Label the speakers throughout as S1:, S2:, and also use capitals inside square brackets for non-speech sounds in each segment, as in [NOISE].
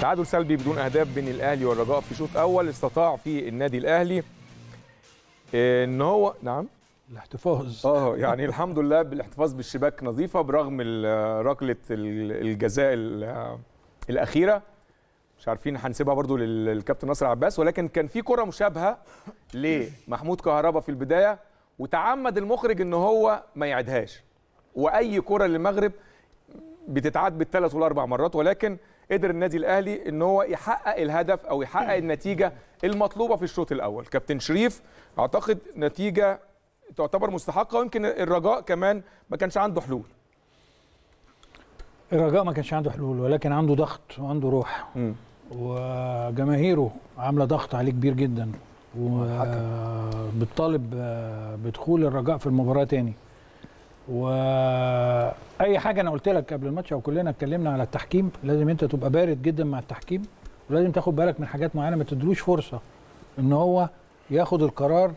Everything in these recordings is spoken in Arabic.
S1: تعادل سلبي بدون أهداف بين الأهلي والرجاء في شوط أول. استطاع فيه النادي الأهلي إن هو نعم.
S2: الاحتفاظ.
S1: آه يعني الحمد لله بالاحتفاظ بالشباك نظيفة برغم ركلة ال- الجزاء ال- الأخيرة. مش عارفين هنسيبها برضو لل- للكابتن ناصر عباس ولكن كان في كرة مشابهة لمحمود كهربا في البداية وتعمد المخرج إن هو ما يعدهاش وأي كرة للمغرب بتتعاد بالثلاث والأربع مرات ولكن قدر النادي الأهلي إن هو يحقق الهدف أو يحقق النتيجة المطلوبة في الشوط الأول. كابتن شريف أعتقد نتيجة تعتبر مستحقة ويمكن الرجاء كمان ما كانش عنده حلول.
S2: الرجاء ما كانش عنده حلول ولكن عنده ضغط وعنده روح.
S1: مم.
S2: وجماهيره عاملة ضغط عليه كبير جدا. وبتطالب بدخول الرجاء في المباراة تاني. وأي حاجة أنا قلت لك قبل الماتش أو كلنا اتكلمنا على التحكيم لازم أنت تبقى بارد جدا مع التحكيم ولازم تاخد بالك من حاجات معينة ما تدلوش فرصة إن هو ياخد القرار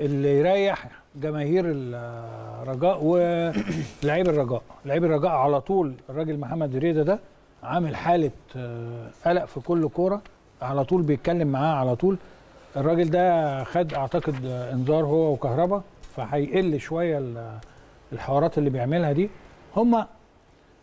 S2: اللي يريح جماهير الرجاء ولاعيب الرجاء. لعيب الرجاء على طول الراجل محمد ريدا ده عامل حالة آه، قلق في كل كورة على طول بيتكلم معاه على طول. الراجل ده خد أعتقد إنذار هو وكهربا فهيقل شوية الحوارات اللي بيعملها دي هم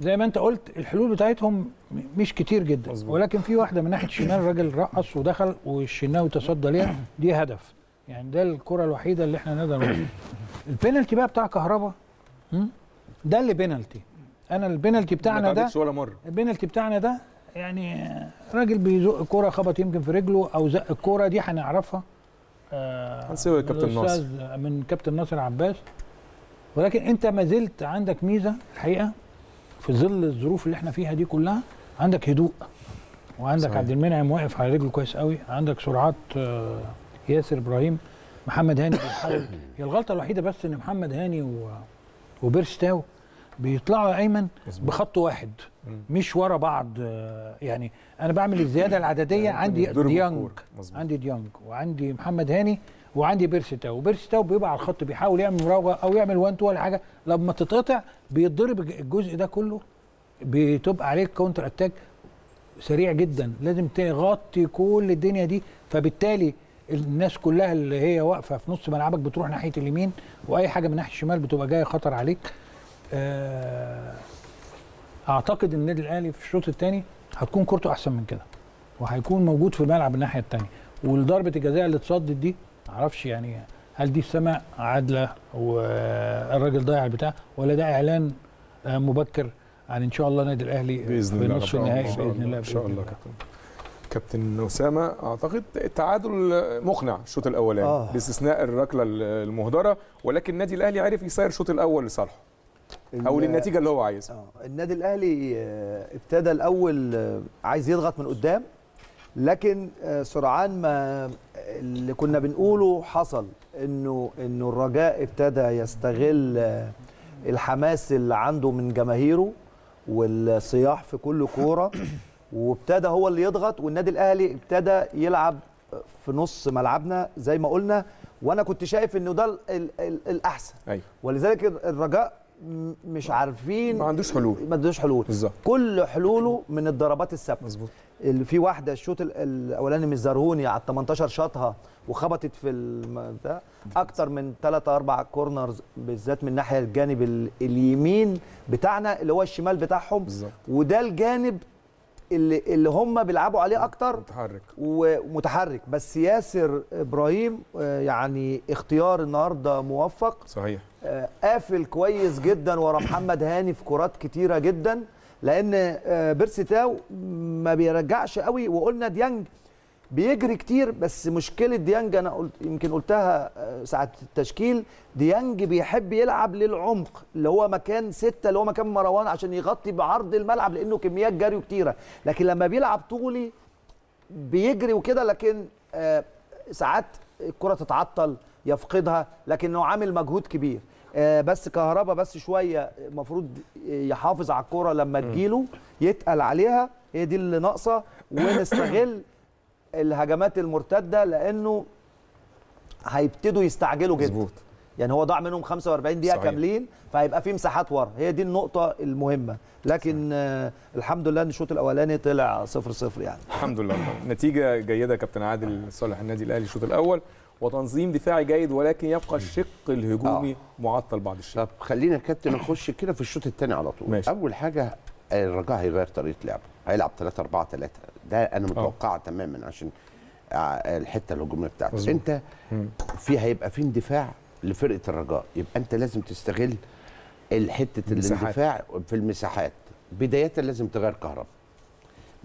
S2: زي ما انت قلت الحلول بتاعتهم مش كتير جدا
S1: مظبوط.
S2: ولكن في واحدة من ناحية الشمال الراجل رقص ودخل والشناوي تصدى ليها دي هدف يعني ده الكرة الوحيدة اللي إحنا نقدر نقول [COUGHS] البينالتي بقى بتاع كهربا؟ ده اللي بينالتي أنا البينالتي بتاعنا ده
S1: ولا مرة
S2: البينالتي بتاعنا ده يعني راجل بيزق الكوره خبط يمكن في رجله أو زق الكوره دي هنعرفها آه،
S1: هنسيبها
S2: من
S1: لكابتن ناصر.
S2: الأستاذ- من كابتن ناصر عباس ولكن انت ما زلت عندك ميزة الحقيقة في ظل الظروف اللي إحنا فيها دي كلها عندك هدوء وعندك
S1: صحيح.
S2: عبد المنعم واقف على رجله كويس قوي عندك سرعات آه، ياسر إبراهيم محمد هاني بيحاول [COUGHS] هي الغلطة الوحيدة بس إن محمد هاني و... وبيرستاو بيطلعوا يا ايمن. بخط واحد. مش ورا بعض آه، يعني أنا بعمل الزيادة العددية عندي
S1: يضربوا
S2: ديانج. عندي ديانج وعندي محمد هاني وعندي بيرستاو بيرستاو بيبقى على الخط بيحاول يعمل مراوغة أو يعمل one two ولا حاجة. لما تتقطع بيتضرب الج- الجزء ده كله بتبقى عليك counter attack سريع جدا. لازم تغطي كل الدنيا دي. فبالتالي الناس كلها اللي هي واقفة في نص ملعبك بتروح ناحية اليمين وأي حاجة من ناحية الشمال بتبقى جاية خطر عليك. آه، أعتقد إن النادي الأهلي في الشوط الثاني هتكون كورته أحسن من كده وهيكون موجود في الملعب الناحية الثانية وضربه الجزاء اللي اتصدت دي معرفش يعني هل دي السماء عادلة والراجل ضيع البتاع ولا ده إعلان آه، مبكر عن إن شاء الله النادي الأهلي
S1: بإذن
S2: في
S1: الله
S2: نصف النهائي. بإذن الله
S1: إن شاء
S2: بإذن
S1: الله كابتن كابتن أسامة أعتقد التعادل مقنع الشوط الأولاني
S3: آه.
S1: باستثناء الركلة المهدرة ولكن النادي الأهلي عرف يسير الشوط الأول لصالحه
S3: أو
S1: للنتيجة اللي هو عايزها
S3: آه، النادي الأهلي آه، ابتدى الأول آه، عايز يضغط من قدام لكن سرعان ما اللي كنا بنقوله حصل إنه إنه الرجاء ابتدى يستغل آه، الحماس اللي عنده من جماهيره والصياح في كل كورة وابتدى هو اللي يضغط والنادي الأهلي ابتدى يلعب في نص ملعبنا زي ما قلنا وأنا كنت شايف إنه ده ال- ال- ال- الأحسن.
S1: أيوه.
S3: ولذلك الرجاء مش عارفين.
S1: ما عندوش حلول.
S3: ما عندوش حلول.
S1: بالظبط.
S3: كل حلوله من الضربات الثابتة.
S1: مظبوط.
S3: اللي في واحدة الشوط ال- الأولاني من الزرهوني على ال 18 شاطها وخبطت في الم- ده. أكتر من 3 4 كورنرز بالذات من ناحية الجانب ال- اليمين بتاعنا اللي هو الشمال بتاعهم.
S1: بالظبط.
S3: وده الجانب اللي اللي هم بيلعبوا عليه أكتر
S1: متحرك.
S3: ومتحرك. بس ياسر إبراهيم آه، يعني اختيار النهارده موفق.
S1: صحيح.
S3: آه، قافل كويس جدا ورا محمد هاني في كرات كتيرة جدا لأن آه، بيرسي تاو ما بيرجعش قوي. وقلنا ديانج بيجري كتير بس مشكلة ديانج أنا قلت يمكن قلتها آه، ساعة التشكيل ديانج بيحب يلعب للعمق اللي هو مكان ستة اللي هو مكان مروان عشان يغطي بعرض الملعب لأنه كميات جري كتيره لكن لما بيلعب طولي بيجري وكده لكن آه، ساعات الكرة تتعطل يفقدها لكنه عامل مجهود كبير. آه، بس كهربا بس شوية المفروض يحافظ على الكرة لما تجيله يتقل عليها هي دي اللي ناقصة ونستغل الهجمات المرتدة لأنه هيبتدوا يستعجلوا جدا.
S1: مظبوط.
S3: يعني هو ضاع منهم 45
S1: دقيقة.
S3: كاملين فهيبقى في مساحات ورا. هي دي النقطة المهمة. لكن آه الحمد لله إن الشوط الأولاني طلع 0 0 يعني.
S1: الحمد لله. نتيجة جيدة كابتن عادل صالح النادي الأهلي الشوط الأول وتنظيم دفاعي جيد ولكن يبقى الشق الهجومي معطل بعض الشيء
S4: طب خلينا يا كابتن نخش كده في الشوط الثاني على طول.
S1: ماشي.
S4: أول حاجة الرجاء هيغير طريقة لعبه. هيلعب 3 4 3 ده أنا متوقعة تماما عشان آه، الحتة الهجومية بتاعته
S1: مظبوط.
S4: أنت في هيبقى في اندفاع لفرقة الرجاء. يبقى أنت لازم تستغل حتة
S1: المساحات.
S4: الاندفاع في المساحات. بداية لازم تغير كهرباء.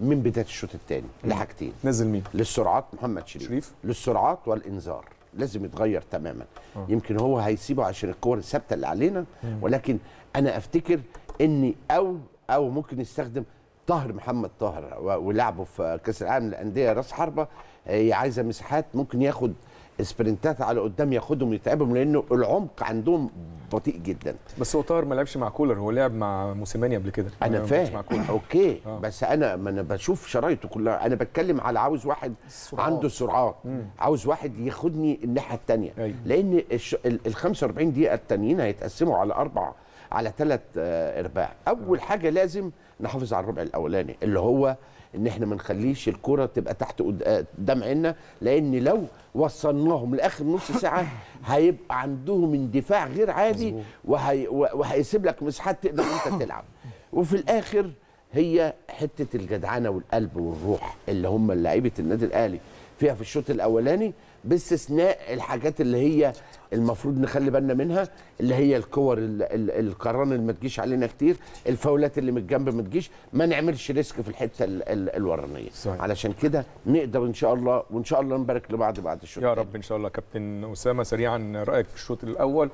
S4: من بداية الشوط الثاني لحاجتين.
S1: نزل مين؟
S4: للسرعات محمد شريف,
S1: شريف.
S4: للسرعات والإنذار. لازم يتغير تماما. أوه. يمكن هو هيسيبه عشان الكور الثابتة اللي علينا. ولكن أنا أفتكر إني أو أو ممكن يستخدم طاهر محمد طاهر ولعبه في كأس العالم للأندية راس حربة. هي عايزة مساحات ممكن ياخد sprintات على قدام ياخدهم يتعبهم لأنه العمق عندهم بطيء جدا.
S1: بس هو طاهر ما لعبش مع كولر هو لعب مع موسيماني قبل كده. أنا
S4: فاهم. okay.
S1: آه.
S4: بس أنا ما أنا بشوف شرايطه كلها. أنا بتكلم على عاوز واحد
S3: السرعات.
S4: عنده سرعات. عاوز واحد ياخدني الناحية الثانية
S1: أيوة.
S4: لأن الش- ال ال 45 دقيقة التانيين هيتقسموا على أربع على ثلاث إرباع. أول حاجة لازم نحافظ على الربع الأولاني اللي هو إن إحنا ما نخليش الكرة تبقى تحت قد- آه، قدام عيننا لأن لو وصلناهم لآخر نص ساعة هيبقى عندهم اندفاع غير عادي وهي وهيسيب لك مساحات تقدر أنت [COUGHS] تلعب. وفي الآخر هي حتة الجدعنة والقلب والروح اللي هم لعيبة النادي الأهلي. فيها في الشوط الأولاني باستثناء الحاجات اللي هي المفروض نخلي بالنا منها اللي هي الكور ال- ال- القران اللي ما تجيش علينا كتير الفاولات اللي من الجنب ما تجيش ما نعملش risk في الحتة ال- ال- الورانية
S1: صحيح.
S4: علشان كده نقدر إن شاء الله وإن شاء الله نبارك لبعض بعد الشوط
S1: يا. رب إن شاء الله كابتن أسامة سريعا رأيك في الشوط الأول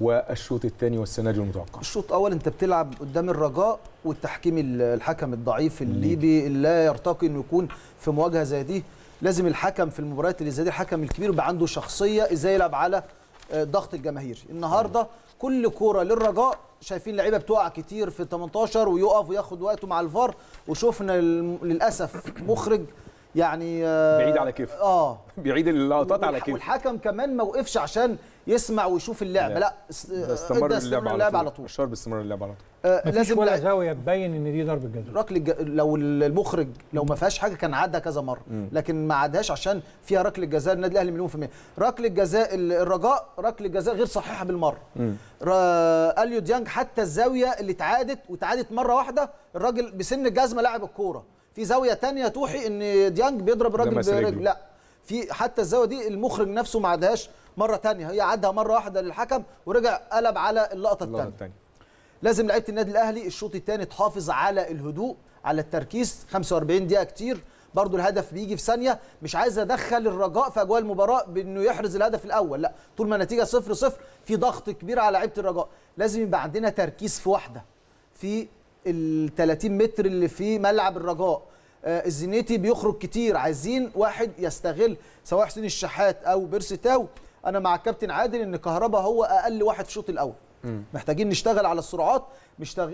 S1: والشوط الثاني والسيناريو المتوقع
S5: الشوط الأول أنت بتلعب قدام الرجاء والتحكيم ال- الحكم الضعيف الليبي اللي لا يرتقي انه يكون في مواجهة زي دي لازم الحكم في المباريات اللي زي دي الحكم الكبير يبقى عنده شخصية إزاي يلعب على آه، ضغط الجماهير. النهارده كل كورة للرجاء شايفين لعيبة بتقع كتير في 18 ويقف وياخد وقته مع الفار. وشفنا للأسف مخرج يعني آه،
S1: بعيد على كيف.
S5: آه. [LAUGHS]
S1: بيعيد اللقطات على
S5: والح-
S1: كيف
S5: والحكم كمان ما وقفش عشان يسمع ويشوف اللعبه
S1: لا.
S5: لا
S1: استمر اللعب على
S5: اللعب
S1: طول.
S5: على طول.
S1: اشار باستمرار اللعب على طول.
S5: آه، لازم
S2: ولا زاويه تبين إن دي ضربة جزاء.
S5: ركلة الج... لو المخرج لو ما فيهاش حاجة كان عدى كذا مرة. لكن ما عداش عشان فيها ركلة جزاء النادي الأهلي مليون في المية. ركلة جزاء ال- الرجاء ركلة جزاء غير صحيحة بالمرة. اليو ديانج حتى الزاوية اللي اتعادت واتعادت مرة واحدة الراجل بسن الجزمة لاعب الكورة. في زاوية تانية توحي إن ديانج بيضرب الراجل
S1: لمس
S5: برجل. لا في حتى الزاوية دي المخرج نفسه ما عدهاش مرة تانية. هي عدها مرة واحدة للحكم ورجع قلب على
S1: اللقطة
S5: الثانية
S1: الثانية
S5: لازم لعيبة النادي الأهلي الشوط الثاني تحافظ على الهدوء على التركيز. 45 دقيقة كتير. برضو الهدف بيجي في ثانية. مش عايز أدخل الرجاء في أجواء المباراة بإنه يحرز الهدف الأول. لا طول ما النتيجة 0 0 في ضغط كبير على لعيبة الرجاء. لازم يبقى عندنا تركيز في واحدة. في ال 30 متر اللي في ملعب الرجاء. آه الزنيتي بيخرج كتير. عايزين واحد يستغل سواء حسين الشحات أو بيرسي تاو. أنا مع الكابتن عادل إن كهربا هو أقل واحد في الشوط الأول. محتاجين نشتغل على السرعات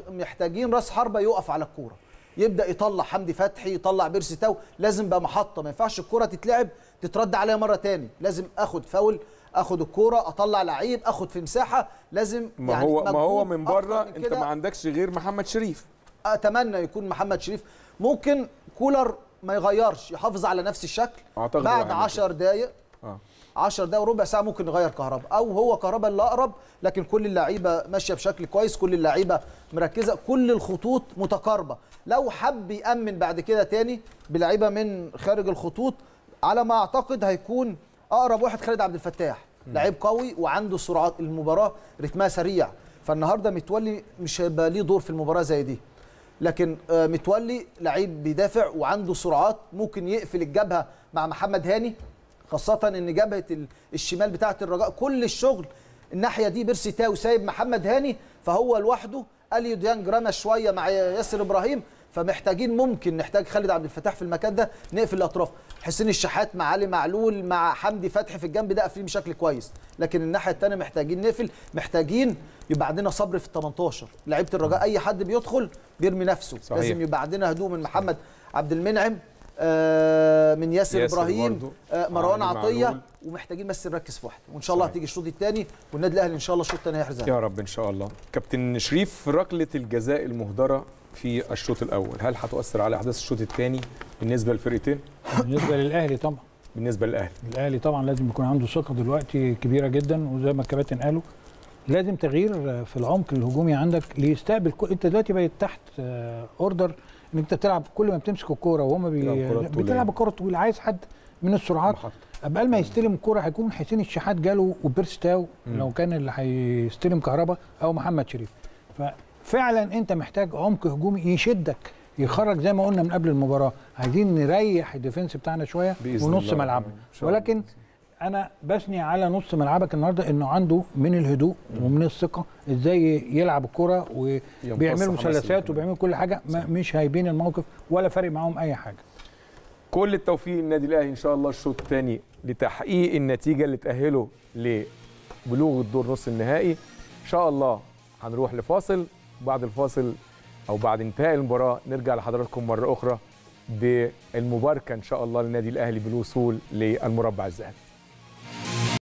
S5: محتاجين راس حربة يقف على الكورة. يبدأ يطلع حمدي فتحي يطلع بيرسي تاو. لازم بقى محطة. ما ينفعش الكورة تتلعب تترد عليها مرة تاني. لازم أخد فاول اخد الكوره اطلع لعيب اخد في مساحه لازم
S1: ما
S5: يعني
S1: هو ما هو من بره
S5: من
S1: انت. ما عندكش غير محمد شريف.
S5: اتمنى يكون محمد شريف. ممكن كولر ما يغيرش يحافظ على نفس الشكل.
S1: أعتقد
S5: بعد
S1: هو هيعمل
S5: 10 دقائق
S1: آه.
S5: 10 دقايق وربع ساعة ممكن نغير كهرباء. أو هو كهرباء اللي أقرب لكن كل اللعيبة ماشية بشكل كويس كل اللعيبة مركزة كل الخطوط متقاربة. لو حب يأمن بعد كده تاني بلعيبة من خارج الخطوط على ما أعتقد هيكون أقرب واحد خالد عبد الفتاح لعيب قوي وعنده سرعات المباراة رتمها سريع. فالنهاردة متولي مش هيبقى ليه دور في المباراة زي دي. لكن آه، متولي لعيب بيدافع وعنده سرعات ممكن يقفل الجبهة مع محمد هاني خاصة إن جبهة ال- الشمال بتاعة الرجاء كل الشغل الناحية دي بيرسي تاو سايب محمد هاني فهو لوحده. أليو ديانج رمى شوية مع ياسر إبراهيم فمحتاجين ممكن نحتاج خالد عبد الفتاح في المكان ده نقفل الأطراف. حسين الشحات مع علي معلول مع حمدي فتحي في الجنب ده قافلين بشكل كويس. لكن الناحية الثانية محتاجين نقفل. محتاجين يبقى عندنا صبر في ال 18 لعيبة الرجاء أي حد بيدخل بيرمي نفسه.
S1: صحيح.
S5: لازم يبقى عندنا هدوء من محمد عبد المنعم آه، من ياسر,
S1: ياسر إبراهيم.
S5: آه، مروان عطية.
S1: معلول.
S5: ومحتاجين بس نركز في واحدة. وإن شاء الله. هتيجي الشوط الثاني والنادي الأهلي إن شاء الله الشوط الثاني هيحرز
S1: يا رب إن شاء الله. كابتن شريف ركلة الجزاء المهدرة في الشوط الأول. هل هتؤثر على أحداث الشوط الثاني بالنسبة للفرقتين؟
S2: بالنسبة للأهلي طبعا.
S1: بالنسبة للأهلي.
S2: الأهلي طبعا لازم يكون عنده ثقة دلوقتي كبيرة جدا وزي ما الكباتن قالوا لازم تغيير في العمق الهجومي عندك ليستقبل كل... أنت دلوقتي بقيت تحت آه، اوردر إن أنت تلعب كل ما بتمسك الكورة وهم بي... بتلعب الكره طويلة عايز حد من السرعات. قبل ما يستلم الكورة هيكون حسين الشحات جاله وبيرستاو. لو كان اللي هيستلم كهربا أو محمد شريف. ففعلا أنت محتاج عمق هجومي يشدك يخرج زي ما قلنا من قبل المباراة عايزين نريح ال defence بتاعنا
S1: شوية
S2: ونص. ملعبنا. ولكن أنا بثني على نص ملعبك النهارده إنه عنده من الهدوء ومن الثقة إزاي يلعب الكرة وبيعملوا مثلثات. وبيعملوا كل حاجة ما مش هايبين الموقف ولا فارق معاهم أي حاجة
S1: كل التوفيق للنادي الأهلي إن شاء الله الشوط الثاني لتحقيق النتيجة اللي تأهله لبلوغ الدور نص النهائي إن شاء الله هنروح لفاصل بعد الفاصل أو بعد انتهاء المباراة نرجع لحضراتكم مرة أخرى بالمباركة إن شاء الله للنادي الأهلي بالوصول للمربع الذهبي.